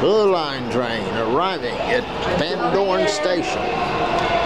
Blue Line train arriving at Van Dorn Station.